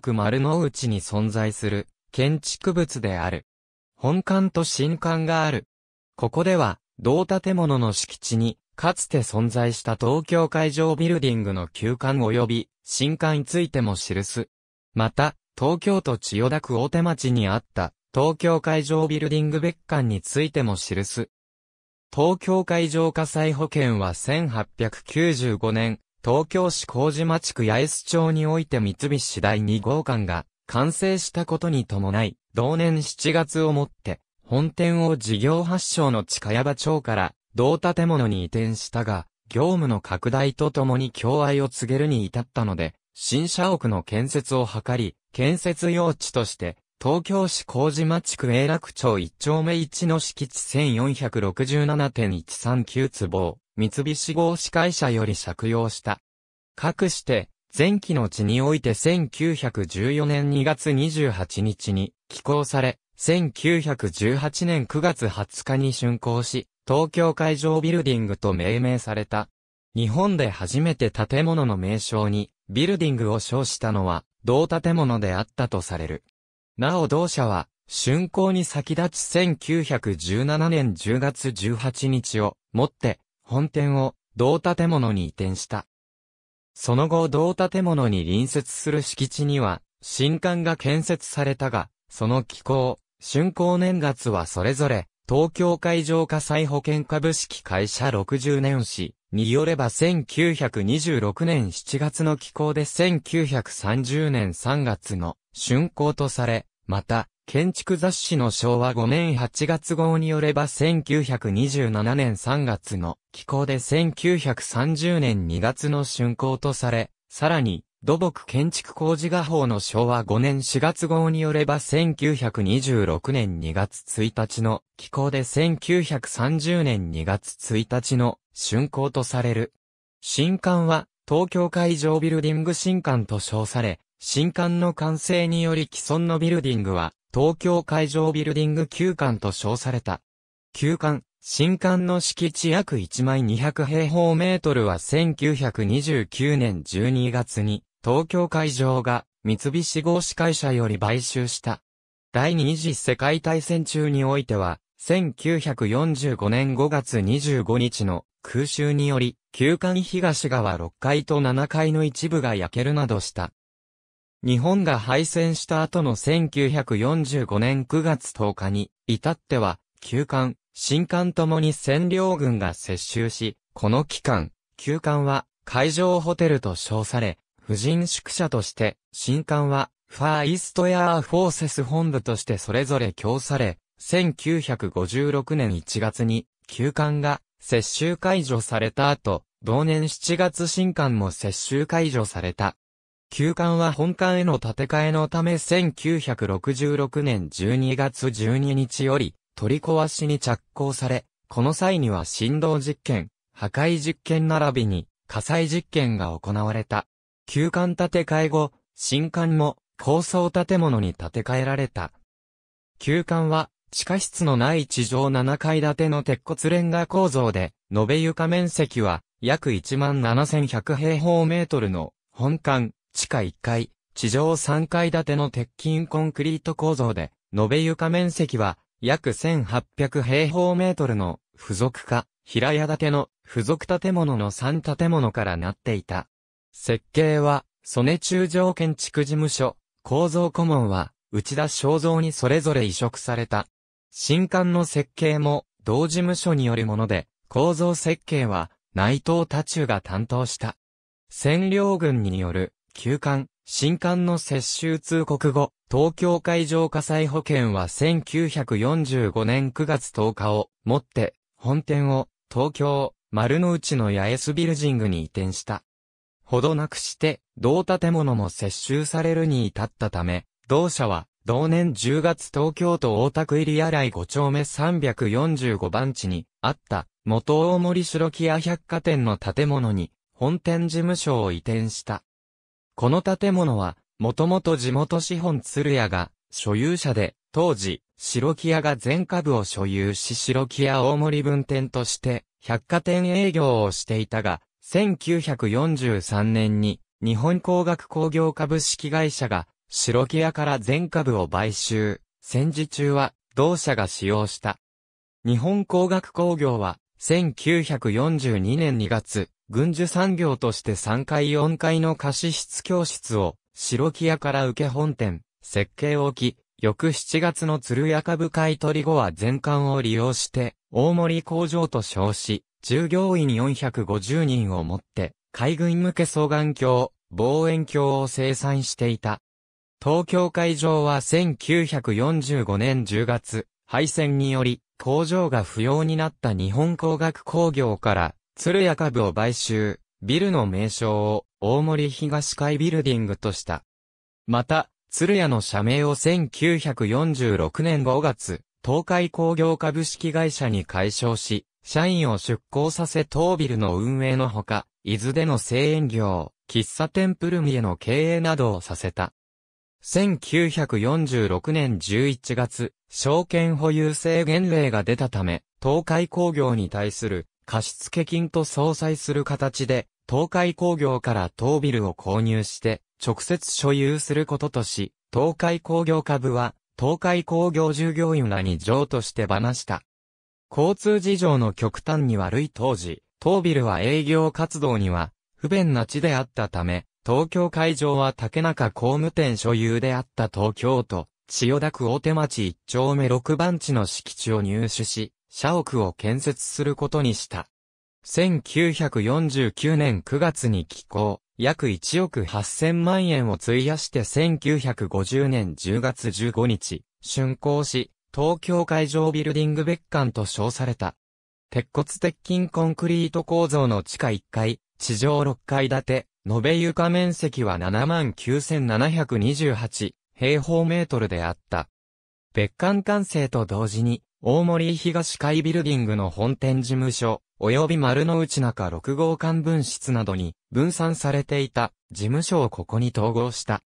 区丸の内に存在する建築物である。本館と新館がある。ここでは、同建物の敷地に、かつて存在した東京会場ビルディングの旧館及び新館についても記す。また、東京都千代田区大手町にあった東京会場ビルディング別館についても記す。東京海上火災保険は1895年、東京市麹町区八重洲町において三菱第2号館が完成したことに伴い、同年7月をもって、本店を事業発祥の近山町から同建物に移転したが、業務の拡大とともに共愛を告げるに至ったので、新社屋の建設を図り、建設用地として東京市麹町区永楽町1丁目1の敷地1467.139坪三菱合資会社より借用した。かくして、前期の地において1914年2月28日に寄港され、1918年9月20日に竣工し、東京海上ビルディングと命名された。日本で初めて建物の名称にビルディングを称したのは同建物であったとされる。なお同社は、竣工に先立ち1917年10月18日をもって、本店を同建物に移転した。その後同建物に隣接する敷地には、新館が建設されたが、その機構、竣工年月はそれぞれ、東京海上火災保険株式会社60年史によれば1926年7月の機構で1930年3月の竣工とされ、また、建築雑誌の昭和5年8月号によれば1927年3月の機構で1930年2月の竣工とされ、さらに、土木建築工事画法の昭和5年4月号によれば1926年2月1日の機構で1930年2月1日の竣工とされる。新館は東京海上ビルディング新館と称され、新館の完成により既存のビルディングは、東京海上ビルディング旧館と称された。旧館、新館の敷地約1万200平方メートルは1929年12月に、東京海上が三菱合資会社より買収した。第二次世界大戦中においては、1945年5月25日の空襲により、旧館東側6階と7階の一部が焼けるなどした。日本が敗戦した後の1945年9月10日に、至っては、旧艦、新艦ともに占領軍が接収し、この期間、旧艦は海上ホテルと称され、婦人宿舎として、新艦はファーイストエアーフォーセス本部としてそれぞれ供され、1956年1月に、旧艦が接収解除された後、同年7月新艦も接収解除された。旧館は本館への建て替えのため1966年12月12日より取り壊しに着工され、この際には振動実験、破壊実験並びに火災実験が行われた。旧館建て替え後、新館も高層建物に建て替えられた。旧館は地下室のない地上7階建ての鉄骨レンガ構造で、延べ床面積は約17,100平方メートルの本館、地下1階、地上3階建ての鉄筋コンクリート構造で、延べ床面積は約1800平方メートルの付属化、平屋建ての付属建物の3建物からなっていた。設計は、曽根中条建築事務所、構造顧問は、内田正造にそれぞれ移植された。新館の設計も、同事務所によるもので、構造設計は、内藤多中が担当した。占領軍による旧館、新館の接収通告後、東京海上火災保険は1945年9月10日をもって、本店を東京、丸の内の八重洲ビルジングに移転した。ほどなくして、同建物も接収されるに至ったため、同社は、同年10月東京都大田区入洗5丁目345番地にあった元大森白木屋百貨店の建物に本店事務所を移転した。この建物は、もともと地元資本鶴屋が所有者で、当時、白木屋が全株を所有し白木屋大森分店として百貨店営業をしていたが、1943年に日本工学工業株式会社が白木屋から全株を買収、戦時中は同社が使用した。日本工学工業は1942年2月、軍需産業として3階4階の貸室教室を白木屋から受け本店、設計を置き、翌7月の鶴屋株買取後は全館を利用して、大森工場と称し、従業員450人をもって、海軍向け双眼鏡、望遠鏡を生産していた。東京会場は1945年10月、敗戦により、工場が不要になった日本工学工業から、鶴屋株を買収、ビルの名称を大森東海ビルディングとした。また、鶴屋の社名を1946年5月、東海工業株式会社に改称し、社員を出向させ当ビルの運営のほか、伊豆での製塩業、喫茶店プルミエの経営などをさせた。1946年11月、証券保有制限令が出たため、東海工業に対する貸付金と相殺する形で、東海工業から当ビルを購入して、直接所有することとし、東海工業株は、東海工業従業員らに譲渡してばなした。交通事情の極端に悪い当時、当ビルは営業活動には不便な地であったため、東京会場は竹中工務店所有であった東京都、千代田区大手町一丁目六番地の敷地を入手し、社屋を建設することにした。1949年9月に起工。約1億8000万円を費やして1950年10月15日、竣工し、東京海上ビルディング別館と称された。鉄骨鉄筋コンクリート構造の地下1階、地上6階建て、延べ床面積は79,728平方メートルであった。別館完成と同時に、大森東海ビルディングの本店事務所、及び丸の内中6号館分室などに分散されていた事務所をここに統合した。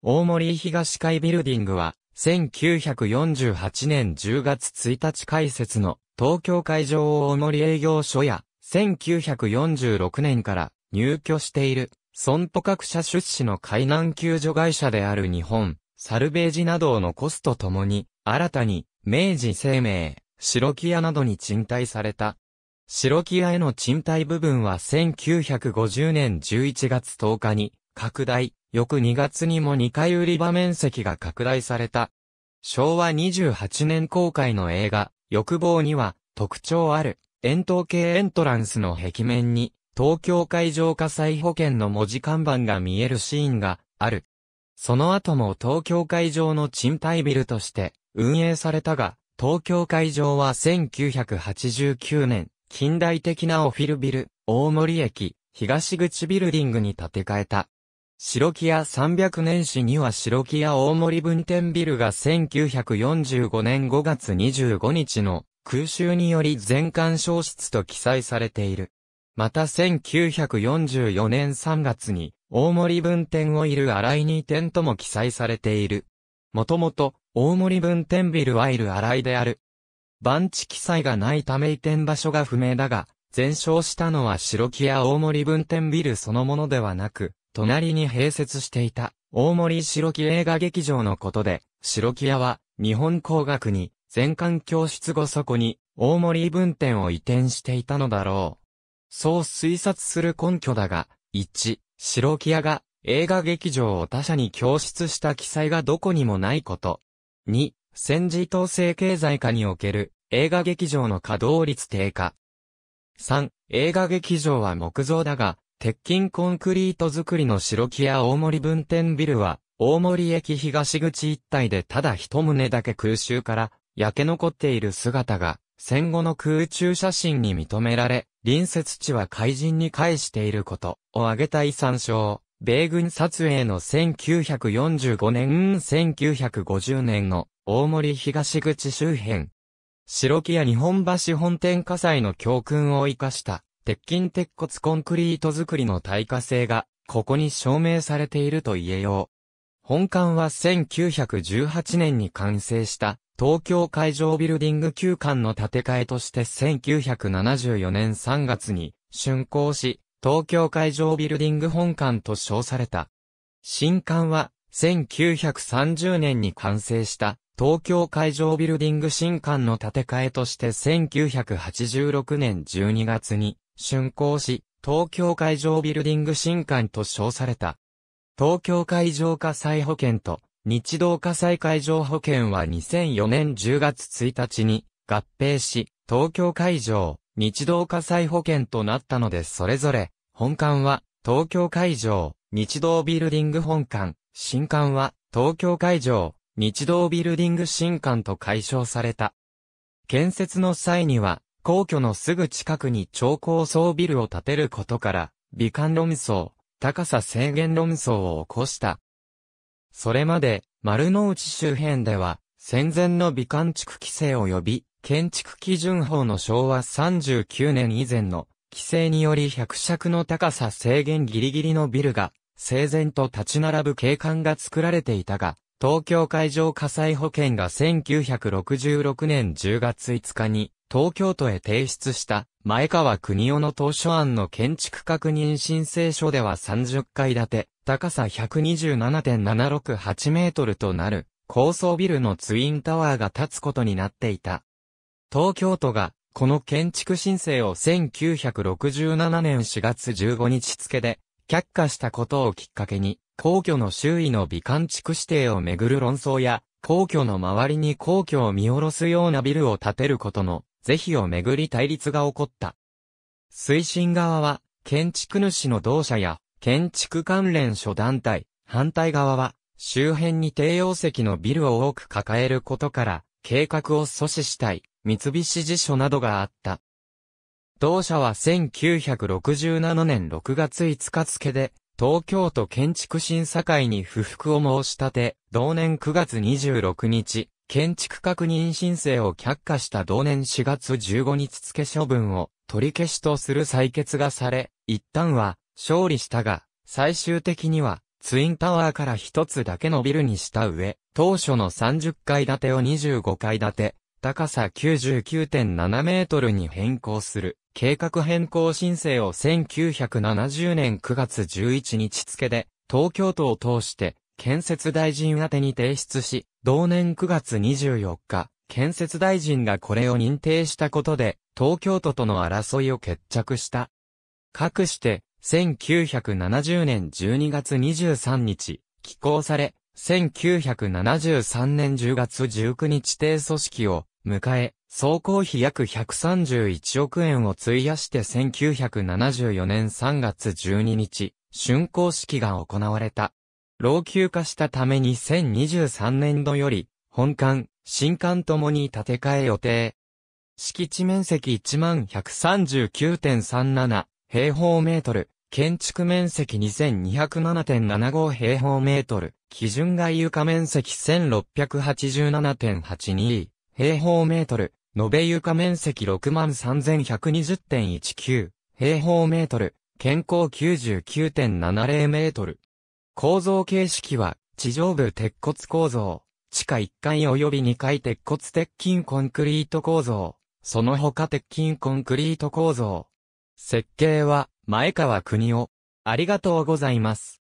大森東海ビルディングは1948年10月1日開設の東京海上大森営業所や1946年から入居している損保各社出資の海難救助会社である日本、サルベージなどのコストともに新たに明治生命、白木屋などに賃貸された。白木屋への賃貸部分は1950年11月10日に拡大、翌2月にも2回売り場面積が拡大された。昭和28年公開の映画、欲望には特徴ある。円筒形エントランスの壁面に東京海上火災保険の文字看板が見えるシーンがある。その後も東京海上の賃貸ビルとして運営されたが、東京海上は1989年、近代的なオフィルビル、大森駅、東口ビルディングに建て替えた。白木屋300年史には白木屋大森分店ビルが1945年5月25日の空襲により全館消失と記載されている。また1944年3月に大森分店をいる荒井に店とも記載されている。もともと大森分店ビルはいる荒井である。番地記載がないため移転場所が不明だが、全焼したのは白木屋大森分店ビルそのものではなく、隣に併設していた大森白木映画劇場のことで、白木屋は日本工学に全館教室後そこに大森分店を移転していたのだろう。そう推察する根拠だが、1、白木屋が映画劇場を他社に供出した記載がどこにもないこと。2、戦時統制経済下における映画劇場の稼働率低下。3、映画劇場は木造だが、鉄筋コンクリート作りの白木屋大森分店ビルは、大森駅東口一帯でただ一棟だけ空襲から焼け残っている姿が、戦後の空中写真に認められ、隣接地は海人に返していることを挙げた遺産省。米軍撮影の1945年1950年の大森東口周辺。白木や日本橋本店火災の教訓を活かした鉄筋鉄骨コンクリート作りの耐火性がここに証明されていると言えよう。本館は1918年に完成した東京海上ビルディング旧館の建て替えとして1974年3月に竣工し、東京海上ビルディング本館と称された。新館は1930年に完成した東京海上ビルディング新館の建て替えとして1986年12月に竣工し、東京海上ビルディング新館と称された。東京海上火災保険と日動火災海上保険は2004年10月1日に合併し、東京海上、日動火災保険となったのでそれぞれ、本館は東京海上、日動ビルディング本館、新館は東京海上、日動ビルディング新館と解消された。建設の際には、皇居のすぐ近くに超高層ビルを建てることから、美観論争、高さ制限論争を起こした。それまで、丸の内周辺では、戦前の美観築規制及び、建築基準法の昭和39年以前の規制により百尺の高さ制限ギリギリのビルが、整然と立ち並ぶ景観が作られていたが、東京海上火災保険が1966年10月5日に東京都へ提出した前川国夫の当初案の建築確認申請書では30階建て、高さ127.768メートルとなる高層ビルのツインタワーが建つことになっていた。東京都がこの建築申請を1967年4月15日付で却下したことをきっかけに皇居の周囲の美観地区指定をめぐる論争や、皇居の周りに皇居を見下ろすようなビルを建てることの是非をめぐり対立が起こった。推進側は、建築主の同社や、建築関連諸団体、反対側は、周辺に帝王石のビルを多く抱えることから、計画を阻止したい、三菱地所などがあった。同社は1967年6月5日付で、東京都建築審査会に不服を申し立て、同年9月26日、建築確認申請を却下した同年4月15日付処分を取り消しとする採決がされ、一旦は勝利したが、最終的にはツインタワーから一つだけのビルにした上、当初の30階建てを25階建て、高さ99.7メートルに変更する。計画変更申請を1970年9月11日付で、東京都を通して、建設大臣宛てに提出し、同年9月24日、建設大臣がこれを認定したことで、東京都との争いを決着した。かくして、1970年12月23日、寄稿され、1973年10月19日定組織を迎え、総工費約131億円を費やして1974年3月12日、竣工式が行われた。老朽化したために2023年度より、本館、新館ともに建て替え予定。敷地面積1139.37平方メートル、建築面積2207.75平方メートル、基準外床面積1687.82平方メートル、延べ床面積63,120.19平方メートル、健康99.70メートル。構造形式は、地上部鉄骨構造、地下1階及び2階鉄骨鉄筋コンクリート構造、その他鉄筋コンクリート構造。設計は、前川国夫。ありがとうございます。